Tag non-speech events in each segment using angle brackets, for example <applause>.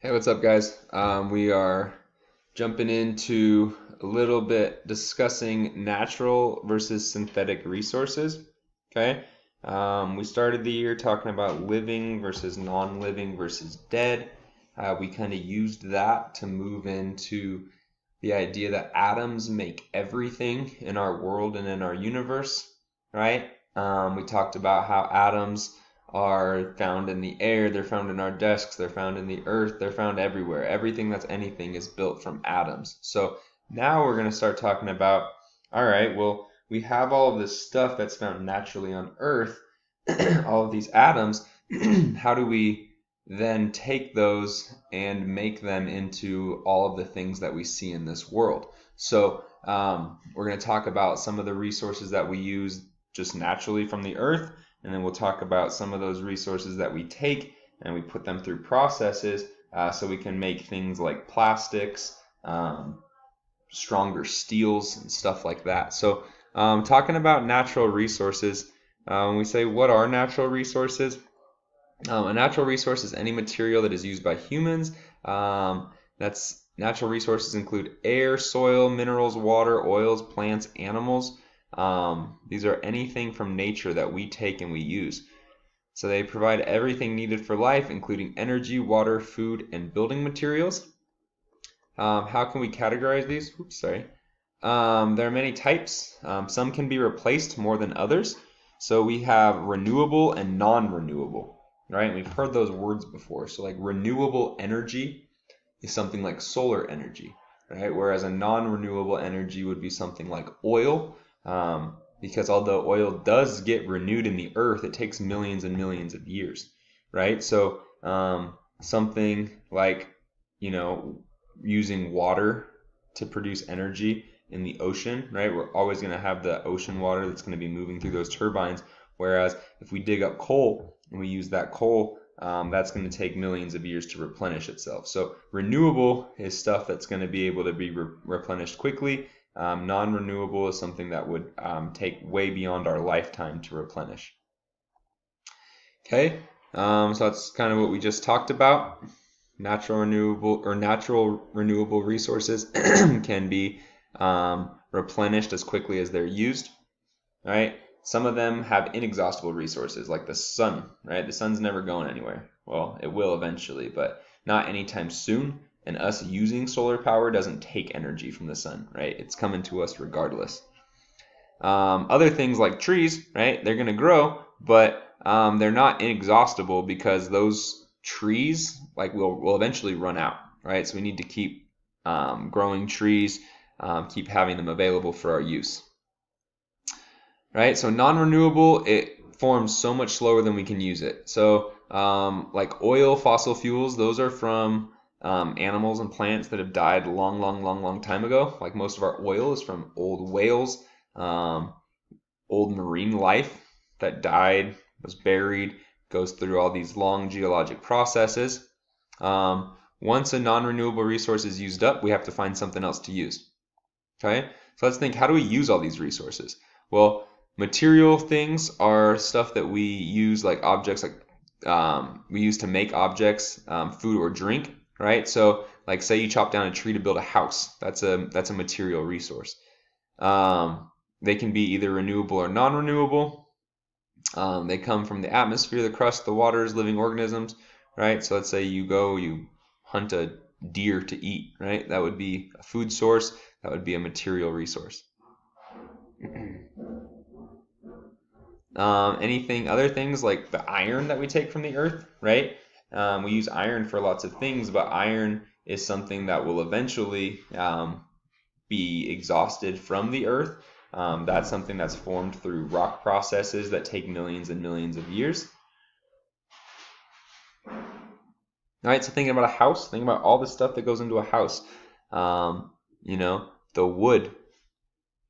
Hey, what's up, guys? Um, we are jumping into a little bit discussing natural versus synthetic resources. Okay, um, we started the year talking about living versus non living versus dead. Uh, we kind of used that to move into the idea that atoms make everything in our world and in our universe, right? Um, we talked about how atoms are found in the air, they're found in our desks, they're found in the earth, they're found everywhere. Everything that's anything is built from atoms. So now we're going to start talking about all right, well, we have all of this stuff that's found naturally on earth, <clears throat> all of these atoms. <clears throat> How do we then take those and make them into all of the things that we see in this world? So um, we're going to talk about some of the resources that we use just naturally from the earth and then we'll talk about some of those resources that we take and we put them through processes uh, so we can make things like plastics, um, stronger steels, and stuff like that. So, um, talking about natural resources, when we say what are natural resources, um, a natural resource is any material that is used by humans. Um, that's natural resources include air, soil, minerals, water, oils, plants, animals. Um, these are anything from nature that we take and we use. So they provide everything needed for life, including energy, water, food, and building materials. Um, how can we categorize these? Oops, sorry. Um, there are many types. Um, some can be replaced more than others. So we have renewable and non-renewable, right? We've heard those words before. So like renewable energy is something like solar energy, right? Whereas a non-renewable energy would be something like oil, um, because although oil does get renewed in the earth, it takes millions and millions of years, right? So um, something like, you know, using water to produce energy in the ocean, right? We're always going to have the ocean water that's going to be moving through those turbines. Whereas if we dig up coal and we use that coal, um, that's going to take millions of years to replenish itself. So renewable is stuff that's going to be able to be re- replenished quickly um, non-renewable is something that would um, take way beyond our lifetime to replenish. Okay, um, so that's kind of what we just talked about. Natural renewable or natural renewable resources <clears throat> can be um, replenished as quickly as they're used. Right? Some of them have inexhaustible resources, like the sun. Right? The sun's never going anywhere. Well, it will eventually, but not anytime soon and us using solar power doesn't take energy from the sun, right? It's coming to us regardless. Um, other things like trees, right? They're going to grow, but um, they're not inexhaustible because those trees, like, will will eventually run out, right? So we need to keep um, growing trees, um, keep having them available for our use, right? So non-renewable, it forms so much slower than we can use it. So um, like oil, fossil fuels, those are from um, animals and plants that have died long, long, long, long time ago. Like most of our oil is from old whales, um, old marine life that died, was buried, goes through all these long geologic processes. Um, once a non-renewable resource is used up, we have to find something else to use. Okay, so let's think: how do we use all these resources? Well, material things are stuff that we use, like objects, like um, we use to make objects, um, food or drink right? So like say you chop down a tree to build a house, that's a that's a material resource. Um, they can be either renewable or non-renewable. Um, they come from the atmosphere, the crust, the waters, living organisms, right? So let's say you go, you hunt a deer to eat, right? That would be a food source. That would be a material resource. <clears throat> um, anything, other things like the iron that we take from the earth, right? Um, we use iron for lots of things, but iron is something that will eventually um, be exhausted from the earth. Um, that's something that's formed through rock processes that take millions and millions of years. All right, so thinking about a house, thinking about all the stuff that goes into a house. Um, you know, the wood,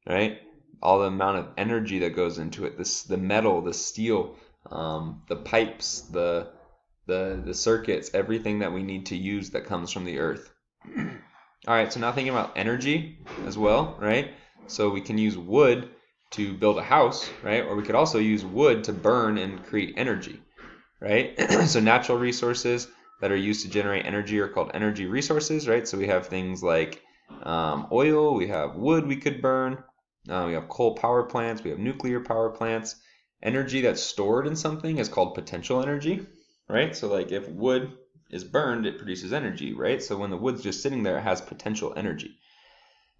right? All the amount of energy that goes into it. This, the metal, the steel, um, the pipes, the the, the circuits, everything that we need to use that comes from the earth. All right, so now thinking about energy as well, right? So we can use wood to build a house, right? Or we could also use wood to burn and create energy, right? <clears throat> so natural resources, that are used to generate energy are called energy resources, right? So we have things like um, oil, we have wood we could burn, uh, we have coal power plants, we have nuclear power plants. Energy that's stored in something is called potential energy, right? So like if wood is burned, it produces energy, right? So when the wood's just sitting there, it has potential energy.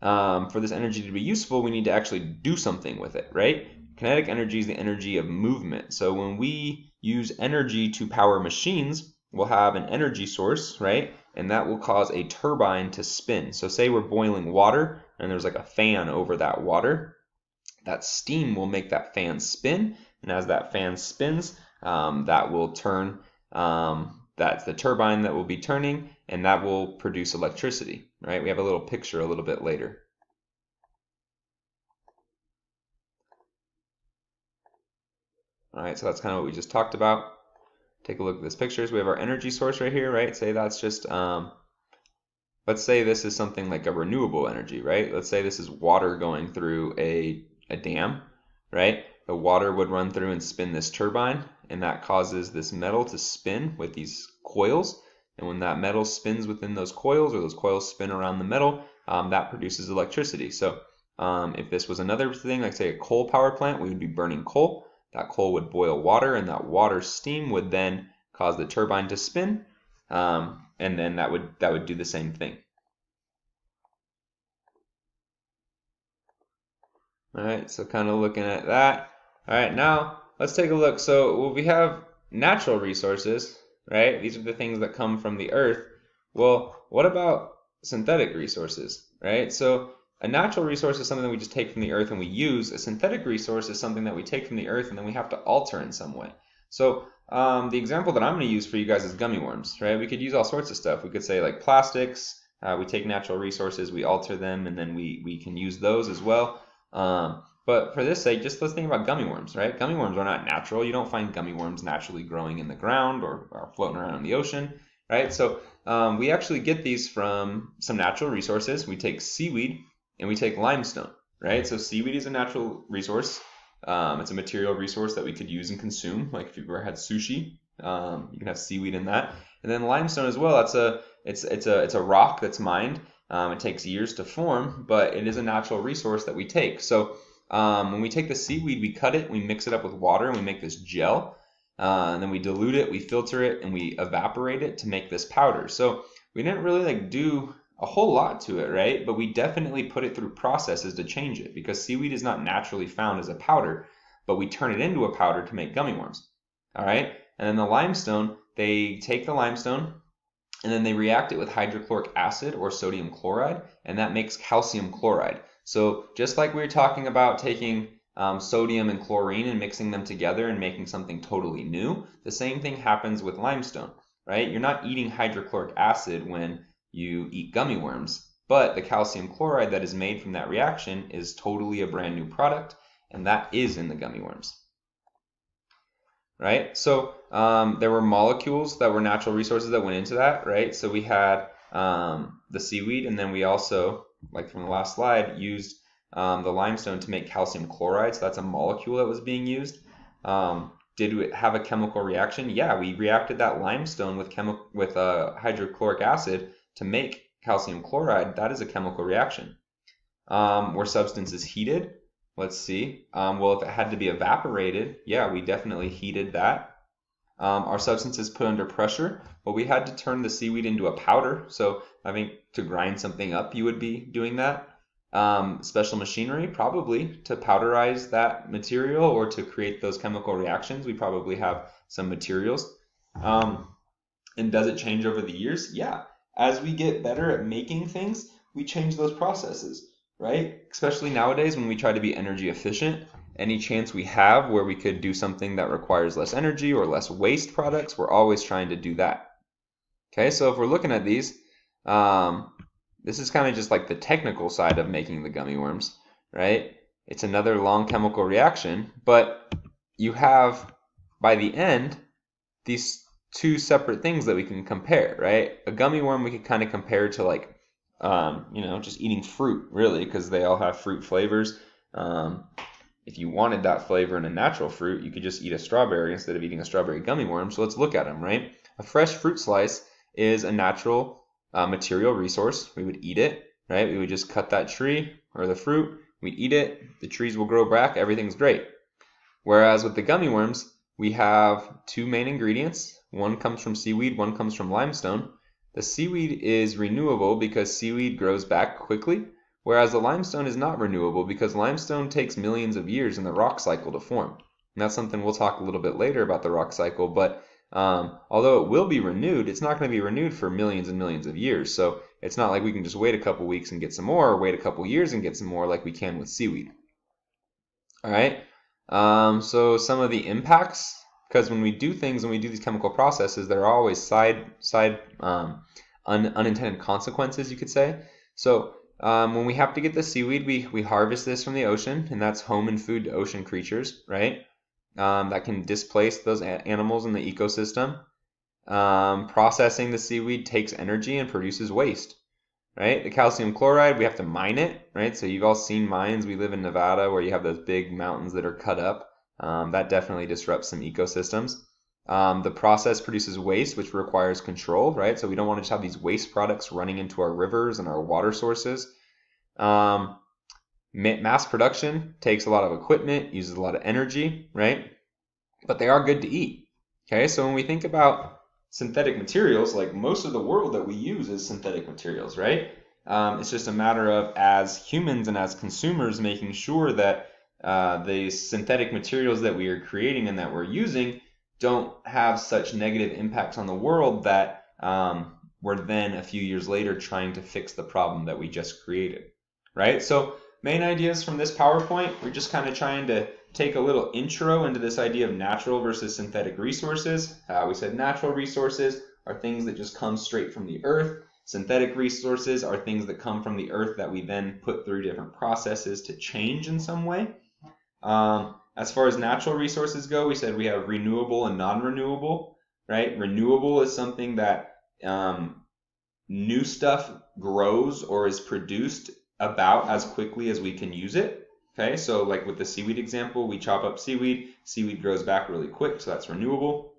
Um, for this energy to be useful, we need to actually do something with it, right? Kinetic energy is the energy of movement. So when we use energy to power machines, we'll have an energy source, right? And that will cause a turbine to spin. So say we're boiling water and there's like a fan over that water. That steam will make that fan spin. And as that fan spins, um, that will turn, um, that's the turbine that will be turning, and that will produce electricity, right? We have a little picture a little bit later. All right, so that's kind of what we just talked about. Take a look at this pictures. We have our energy source right here, right? Say that's just, um, let's say this is something like a renewable energy, right? Let's say this is water going through a, a dam, right? The water would run through and spin this turbine, and that causes this metal to spin with these coils. And when that metal spins within those coils, or those coils spin around the metal, um, that produces electricity. So um, if this was another thing, like say a coal power plant, we would be burning coal. That coal would boil water, and that water steam would then cause the turbine to spin, um, and then that would that would do the same thing. All right, so kind of looking at that. All right, now let's take a look. So well, we have natural resources, right? These are the things that come from the earth. Well, what about synthetic resources, right? So a natural resource is something that we just take from the earth and we use. A synthetic resource is something that we take from the earth and then we have to alter in some way. So um, the example that I'm going to use for you guys is gummy worms, right? We could use all sorts of stuff. We could say like plastics. Uh, we take natural resources, we alter them, and then we, we can use those as well. Um, but for this sake, just let's think about gummy worms, right? Gummy worms are not natural. You don't find gummy worms naturally growing in the ground or, or floating around in the ocean, right? So um, we actually get these from some natural resources. We take seaweed and we take limestone, right? So seaweed is a natural resource. Um, it's a material resource that we could use and consume. Like if you've ever had sushi, um, you can have seaweed in that. And then limestone as well. That's a it's it's a it's a rock that's mined. Um, it takes years to form, but it is a natural resource that we take. So um, when we take the seaweed, we cut it, we mix it up with water, and we make this gel. Uh, and then we dilute it, we filter it, and we evaporate it to make this powder. So we didn't really like do a whole lot to it, right? But we definitely put it through processes to change it because seaweed is not naturally found as a powder, but we turn it into a powder to make gummy worms. All right? And then the limestone, they take the limestone and then they react it with hydrochloric acid or sodium chloride, and that makes calcium chloride. So just like we were talking about taking um, sodium and chlorine and mixing them together and making something totally new, the same thing happens with limestone, right? You're not eating hydrochloric acid when you eat gummy worms. But the calcium chloride that is made from that reaction is totally a brand new product, and that is in the gummy worms. Right? So um, there were molecules that were natural resources that went into that, right? So we had um, the seaweed, and then we also, like from the last slide, used um, the limestone to make calcium chloride. So that's a molecule that was being used. Um, did we have a chemical reaction? Yeah, we reacted that limestone with chemi- with uh, hydrochloric acid to make calcium chloride, that is a chemical reaction. Um, were substances heated? Let's see. Um, well, if it had to be evaporated, yeah, we definitely heated that. Um, substance is put under pressure? Well, we had to turn the seaweed into a powder. So I think to grind something up, you would be doing that. Um, special machinery, probably to powderize that material or to create those chemical reactions. We probably have some materials. Um, and does it change over the years? Yeah as we get better at making things, we change those processes, right? Especially nowadays when we try to be energy efficient. Any chance we have where we could do something that requires less energy or less waste products, we're always trying to do that. Okay, so if we're looking at these, um, this is kind of just like the technical side of making the gummy worms, right? It's another long chemical reaction, but you have by the end these two separate things that we can compare, right? A gummy worm we could kind of compare to like, um, you know, just eating fruit, really, because they all have fruit flavors. Um, if you wanted that flavor in a natural fruit, you could just eat a strawberry instead of eating a strawberry gummy worm. So let's look at them, right? A fresh fruit slice is a natural uh, material resource. We would eat it, right? We would just cut that tree or the fruit, we'd eat it, the trees will grow back, everything's great. Whereas with the gummy worms, we have two main ingredients. One comes from seaweed, one comes from limestone. The seaweed is renewable because seaweed grows back quickly, whereas the limestone is not renewable because limestone takes millions of years in the rock cycle to form. And that's something we'll talk a little bit later about the rock cycle, but um, although it will be renewed, it's not going to be renewed for millions and millions of years. So it's not like we can just wait a couple weeks and get some more, or wait a couple years and get some more like we can with seaweed. All right. Um, so some of the impacts, because when we do things and we do these chemical processes, there are always side side um, un, unintended consequences, you could say. So um, when we have to get the seaweed, we we harvest this from the ocean, and that's home and food to ocean creatures, right? Um, that can displace those animals in the ecosystem. Um, processing the seaweed takes energy and produces waste right? The calcium chloride, we have to mine it, right? So you've all seen mines. We live in Nevada where you have those big mountains that are cut up. Um, that definitely disrupts some ecosystems. Um, the process produces waste, which requires control, right? So we don't want to just have these waste products running into our rivers and our water sources. Um, mass production takes a lot of equipment, uses a lot of energy, right? But they are good to eat. Okay, so when we think about synthetic materials, like most of the world that we use is synthetic materials, right? Um, it's just a matter of, as humans and as consumers, making sure that uh, the synthetic materials that we are creating and that we're using don't have such negative impacts on the world that um, we're then a few years later trying to fix the problem that we just created, right? So main ideas from this PowerPoint, we're just kind of trying to take a little intro into this idea of natural versus synthetic resources. Uh, we said natural resources are things that just come straight from the earth. Synthetic resources are things that come from the earth that we then put through different processes to change in some way. Um, as far as natural resources go, we said we have renewable and non-renewable, right? Renewable is something that um, new stuff grows or is produced about as quickly as we can use it. Okay, so like with the seaweed example, we chop up seaweed, seaweed grows back really quick, so that's renewable.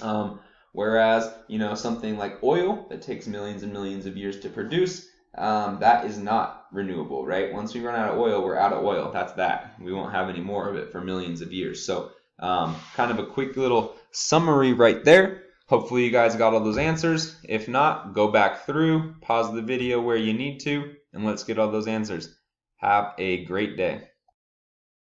Um, whereas, you know, something like oil that takes millions and millions of years to produce, um, that is not renewable, right? Once we run out of oil, we're out of oil. That's that. We won't have any more of it for millions of years. So, um, kind of a quick little summary right there. Hopefully, you guys got all those answers. If not, go back through, pause the video where you need to, and let's get all those answers. Have a great day.